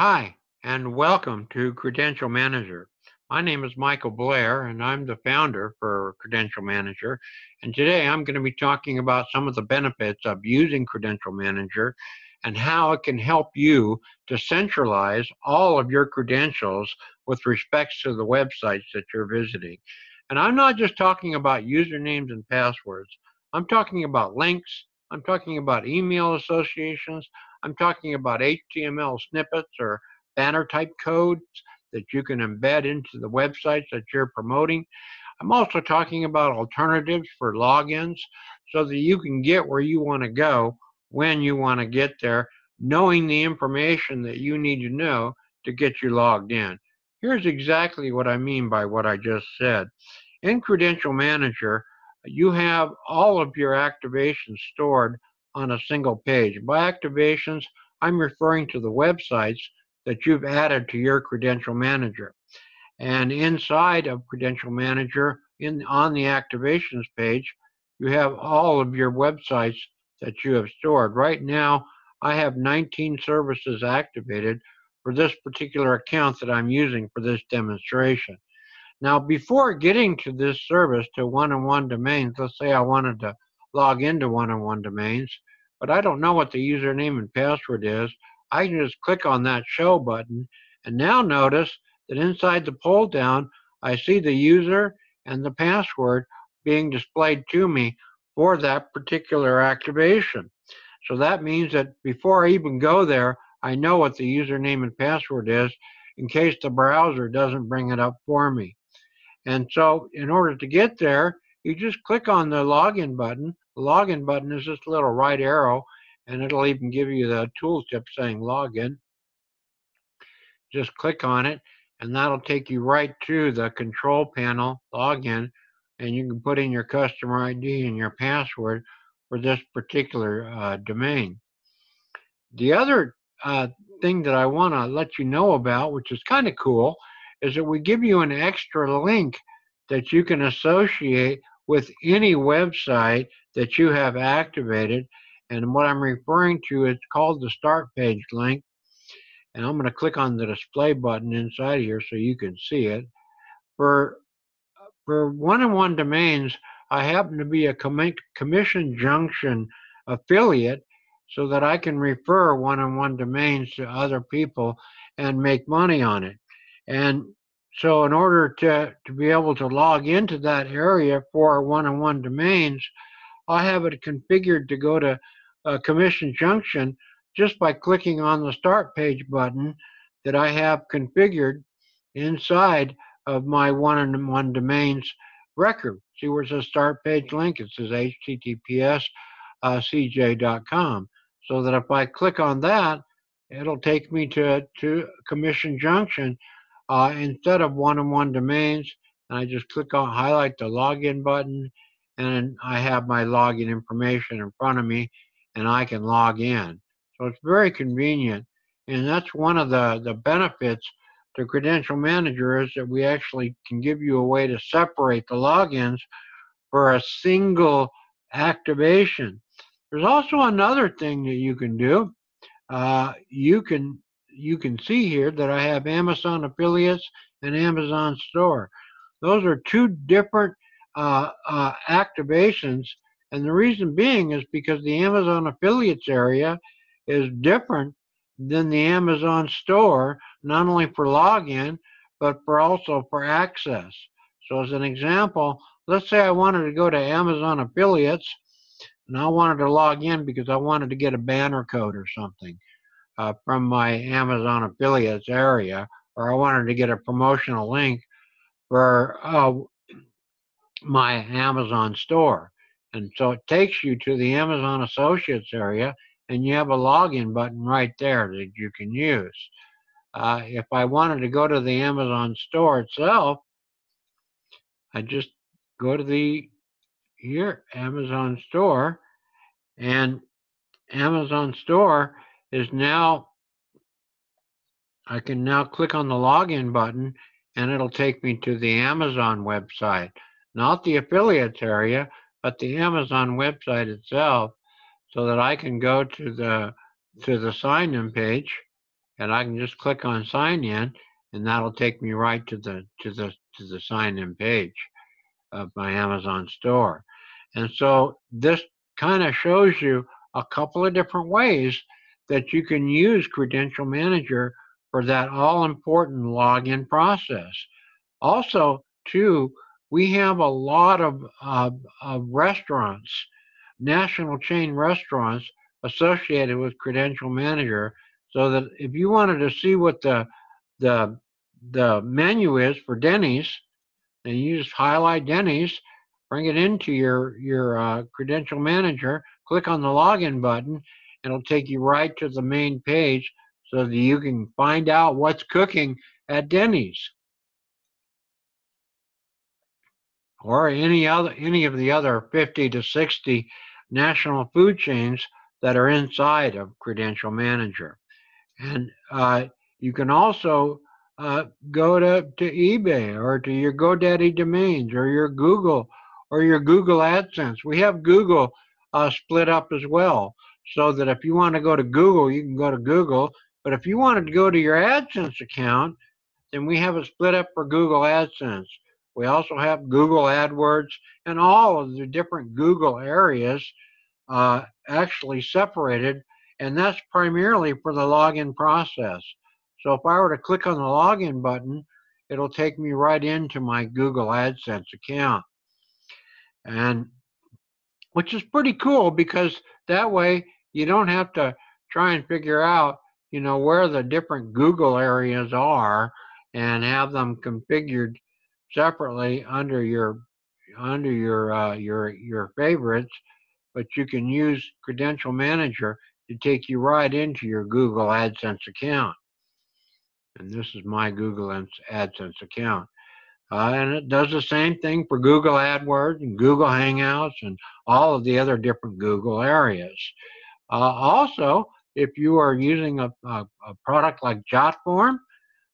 Hi, and welcome to Credential Manager. My name is Michael Blair, and I'm the founder for Credential Manager. And today I'm going to be talking about some of the benefits of using Credential Manager and how it can help you to centralize all of your credentials with respects to the websites that you're visiting. And I'm not just talking about usernames and passwords. I'm talking about links. I'm talking about email associations. I'm talking about HTML snippets or banner type codes that you can embed into the websites that you're promoting. I'm also talking about alternatives for logins so that you can get where you want to go when you want to get there, knowing the information that you need to know to get you logged in. Here's exactly what I mean by what I just said. In Credential Manager, you have all of your activations stored on a single page. By activations, I'm referring to the websites that you've added to your Credential Manager. And inside of Credential Manager, in on the activations page, you have all of your websites that you have stored. Right now, I have 19 services activated for this particular account that I'm using for this demonstration. Now, before getting to this service to one-on-one domains, let's say I wanted to log into one-on-one domains, but I don't know what the username and password is. I can just click on that show button and now notice that inside the pull down, I see the user and the password being displayed to me for that particular activation. So that means that before I even go there, I know what the username and password is in case the browser doesn't bring it up for me. And so in order to get there, you just click on the login button. Login button is this little right arrow, and it'll even give you the tooltip saying login. Just click on it, and that'll take you right to the control panel login, and you can put in your customer ID and your password for this particular uh, domain. The other uh, thing that I want to let you know about, which is kind of cool, is that we give you an extra link that you can associate with any website that you have activated. And what I'm referring to is called the start page link. And I'm going to click on the display button inside here so you can see it. For, for one-on-one domains, I happen to be a commission junction affiliate so that I can refer one-on-one domains to other people and make money on it. And so in order to, to be able to log into that area for one-on-one domains, I have it configured to go to uh, Commission Junction just by clicking on the Start Page button that I have configured inside of my one-on-one domains record. See where it says Start Page link? It says HTTPS uh, cj.com. So that if I click on that, it'll take me to, to Commission Junction uh, instead of one-on-one domains, and I just click on highlight the login button and I have my login information in front of me and I can log in. So it's very convenient. And that's one of the, the benefits to Credential Manager is that we actually can give you a way to separate the logins for a single activation. There's also another thing that you can do. Uh, you can you can see here that I have Amazon affiliates and Amazon store. Those are two different uh, uh, activations. And the reason being is because the Amazon affiliates area is different than the Amazon store, not only for login, but for also for access. So as an example, let's say I wanted to go to Amazon affiliates and I wanted to log in because I wanted to get a banner code or something uh, from my Amazon affiliates area, or I wanted to get a promotional link for uh, my Amazon store. And so it takes you to the Amazon Associates area, and you have a login button right there that you can use. Uh, if I wanted to go to the Amazon store itself, I just go to the here Amazon store, and Amazon store is now, I can now click on the login button and it'll take me to the Amazon website, not the affiliates area, but the Amazon website itself so that I can go to the to the sign in page and I can just click on sign in and that'll take me right to the to the to the sign in page of my Amazon store. And so this kind of shows you a couple of different ways that you can use Credential Manager for that all important login process. Also, too, we have a lot of, uh, of restaurants, national chain restaurants associated with Credential Manager, so that if you wanted to see what the the the menu is for Denny's, then you just highlight Denny's, bring it into your your uh, Credential Manager, click on the login button, it'll take you right to the main page so that you can find out what's cooking at Denny's. Or any other any of the other 50 to 60 national food chains that are inside of Credential Manager. And uh, you can also uh, go to, to eBay or to your GoDaddy domains or your Google or your Google AdSense. We have Google uh, split up as well so that if you want to go to Google, you can go to Google. But if you wanted to go to your AdSense account, then we have it split up for Google AdSense. We also have Google AdWords and all of the different Google areas uh, actually separated, and that's primarily for the login process. So if I were to click on the login button, it'll take me right into my Google AdSense account. And which is pretty cool because that way you don't have to try and figure out, you know, where the different Google areas are and have them configured separately under your under your uh, your your favorites, but you can use Credential Manager to take you right into your Google AdSense account. And this is my Google AdSense account. Uh, and it does the same thing for Google AdWords and Google Hangouts and all of the other different Google areas. Uh, also, if you are using a, a, a product like JotForm,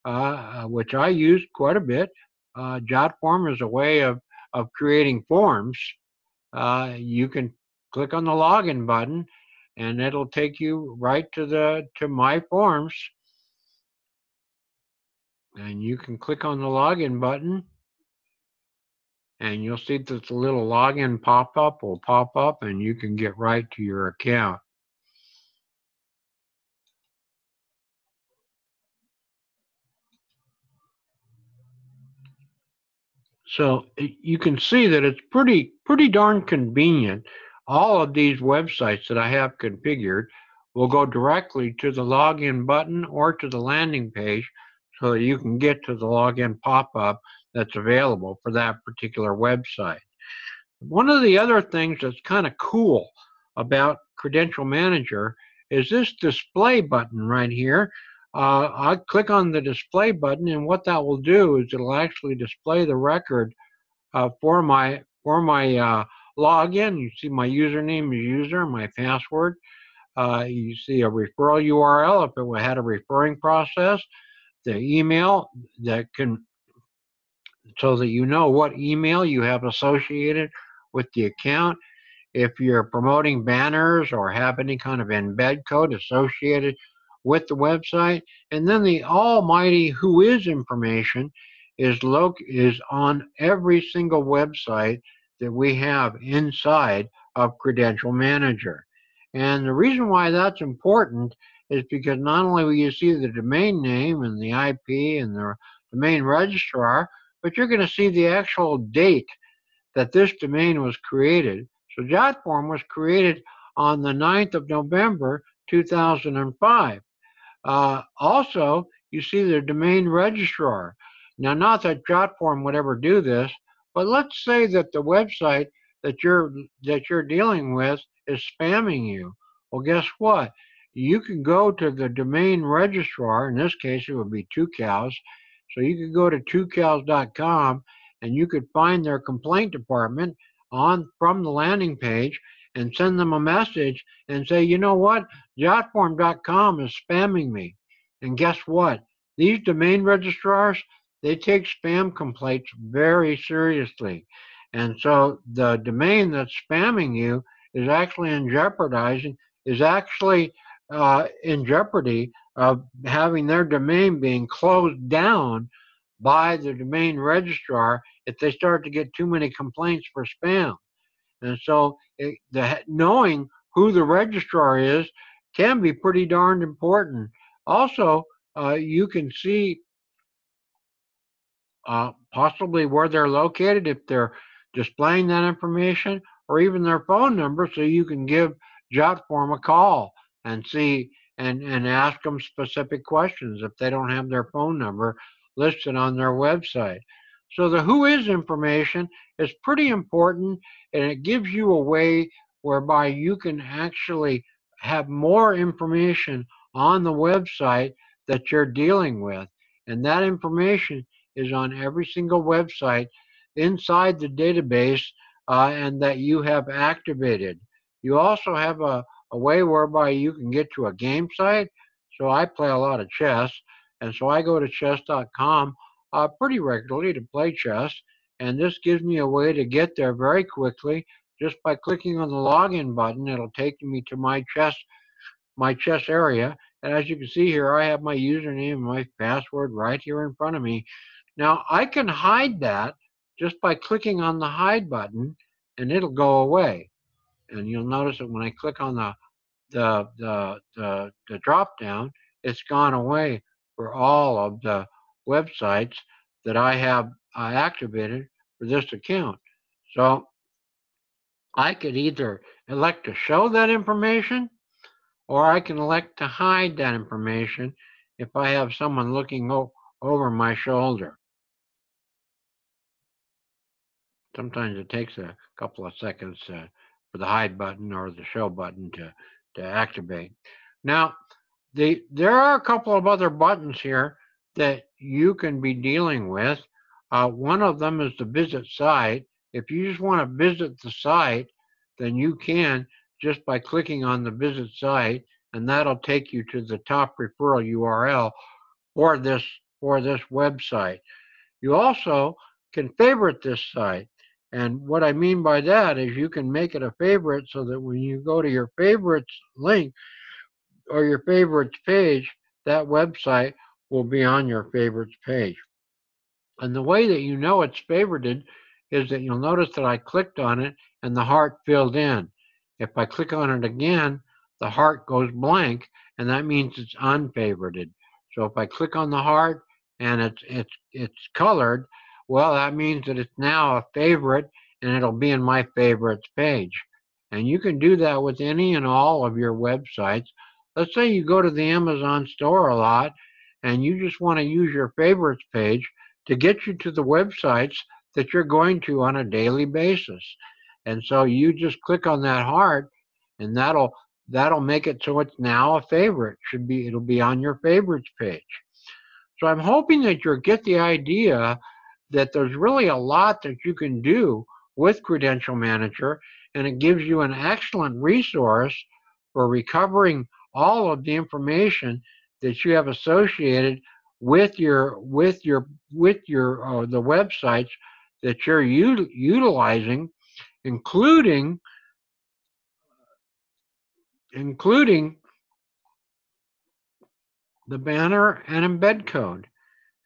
uh, uh, which I use quite a bit, JotForm is a way of, of creating forms. You can click on the login button and it'll take you right to the to my forms and you can click on the login button and you'll see that the little login pop-up will pop up and you can get right to your account. So you can see that it's pretty pretty darn convenient. All of these websites that I have configured will go directly to the login button or to the landing page so that you can get to the login pop-up that's available for that particular website. One of the other things that's kind of cool about Credential Manager is this display button right here. Uh, I click on the display button and what that will do is it'll actually display the record uh, for my for my uh, login. You see my username is user, my password. Uh, you see a referral URL if it had a referring process the email that can so that you know what email you have associated with the account. If you're promoting banners or have any kind of embed code associated with the website, and then the almighty WHOIS information is loc is on every single website that we have inside of Credential Manager. And the reason why that's important is because not only will you see the domain name and the IP and the domain registrar, but you're going to see the actual date that this domain was created. So JotForm was created on the 9th of November 2005. Uh, also, you see the domain registrar. Now, not that JotForm would ever do this, but let's say that the website that you're that you're dealing with is spamming you. Well, guess what? you can go to the domain registrar. In this case, it would be Tucows. So you could go to tucows.com and you could find their complaint department on from the landing page and send them a message and say, you know what, jotform.com is spamming me. And guess what? These domain registrars, they take spam complaints very seriously. And so the domain that's spamming you is actually in jeopardizing, is actually uh, in jeopardy of having their domain being closed down by the domain registrar if they start to get too many complaints for spam. And so it, the, knowing who the registrar is can be pretty darned important. Also, uh, you can see uh, possibly where they're located if they're displaying that information or even their phone number so you can give JotForm a call and see and, and ask them specific questions if they don't have their phone number listed on their website. So the WHOIS information is pretty important and it gives you a way whereby you can actually have more information on the website that you're dealing with. And that information is on every single website inside the database uh, and that you have activated. You also have a, a way whereby you can get to a game site. So I play a lot of chess, and so I go to chess.com uh, pretty regularly to play chess. And this gives me a way to get there very quickly just by clicking on the login button. It'll take me to my chess, my chess area. And as you can see here, I have my username and my password right here in front of me. Now I can hide that just by clicking on the hide button and it'll go away. And you'll notice that when I click on the the the the, the drop down, it's gone away for all of the websites that I have uh, activated for this account. So I could either elect to show that information or I can elect to hide that information if I have someone looking over my shoulder. Sometimes it takes a couple of seconds uh, for the hide button or the show button to, to activate. Now, the, there are a couple of other buttons here that you can be dealing with. Uh, one of them is the visit site. If you just want to visit the site, then you can just by clicking on the visit site, and that'll take you to the top referral URL for this for this website. You also can favorite this site. And what I mean by that is you can make it a favorite so that when you go to your favorites link or your favorites page, that website will be on your favorites page. And the way that you know it's favorited is that you'll notice that I clicked on it and the heart filled in. If I click on it again, the heart goes blank and that means it's unfavorited. So if I click on the heart and it's it's it's colored, well that means that it's now a favorite and it'll be in my favorites page. And you can do that with any and all of your websites. Let's say you go to the Amazon store a lot and you just want to use your favorites page to get you to the websites that you're going to on a daily basis. And so you just click on that heart and that'll that'll make it so it's now a favorite. Should be it'll be on your favorites page. So I'm hoping that you'll get the idea that there's really a lot that you can do with Credential Manager and it gives you an excellent resource for recovering all of the information that you have associated with your with your with your uh, the websites that you're u- utilizing, including including the banner and embed code.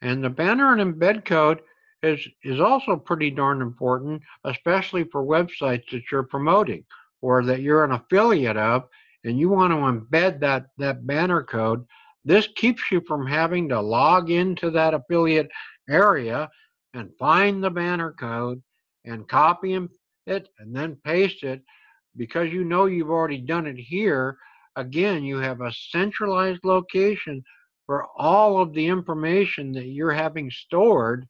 And the banner and embed code is is also pretty darn important, especially for websites that you're promoting or that you're an affiliate of, and you want to embed that that banner code this keeps you from having to log into that affiliate area and find the banner code and copy it and then paste it because you know you've already done it here. Again, you have a centralized location for all of the information that you're having stored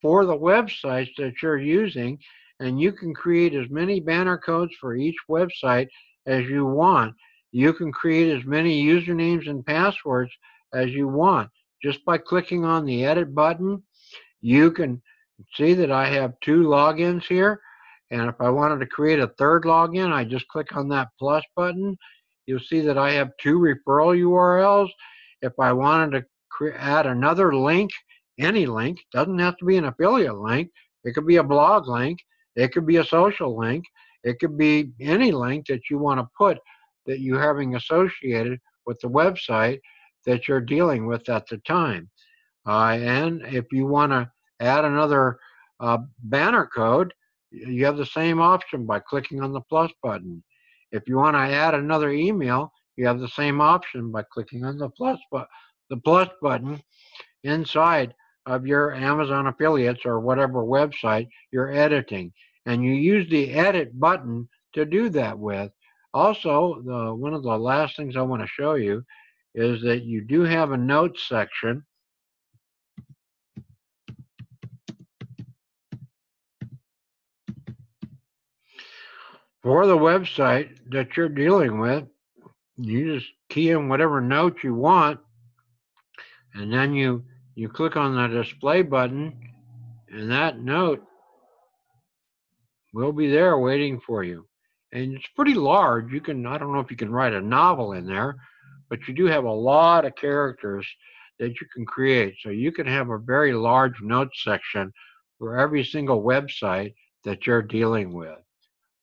for the websites that you're using and you can create as many banner codes for each website as you want you can create as many usernames and passwords as you want. Just by clicking on the edit button, you can see that I have two logins here. And if I wanted to create a third login, I just click on that plus button. You'll see that I have two referral URLs. If I wanted to add another link, any link, doesn't have to be an affiliate link. It could be a blog link. It could be a social link. It could be any link that you want to put that you're having associated with the website, that you're dealing with at the time. Uh, and if you want to add another uh, banner code, you have the same option by clicking on the plus button. If you want to add another email, you have the same option by clicking on the plus, bu- the plus button inside of your Amazon affiliates or whatever website you're editing. And you use the edit button to do that with. Also, the, one of the last things I want to show you is that you do have a notes section. For the website that you're dealing with, you just key in whatever note you want, and then you you click on the display button, and that note will be there waiting for you. And it's pretty large. You can, I don't know if you can write a novel in there, but you do have a lot of characters that you can create. So you can have a very large notes section for every single website that you're dealing with.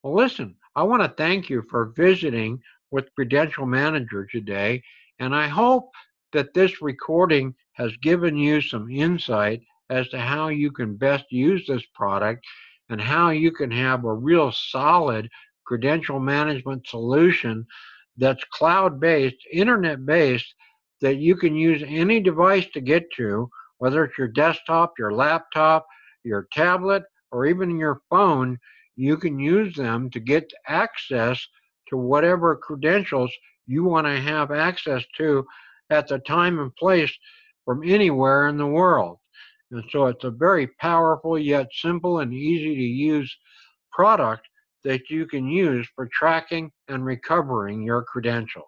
Well, listen, I want to thank you for visiting with Credential Manager today, and I hope that this recording has given you some insight as to how you can best use this product and how you can have a real solid credential management solution that's cloud based, internet based, that you can use any device to get to, whether it's your desktop, your laptop, your tablet, or even your phone. You can use them to get access to whatever credentials you want to have access to at the time and place from anywhere in the world. And so it's a very powerful yet simple and easy to use product that you can use for tracking and recovering your credentials.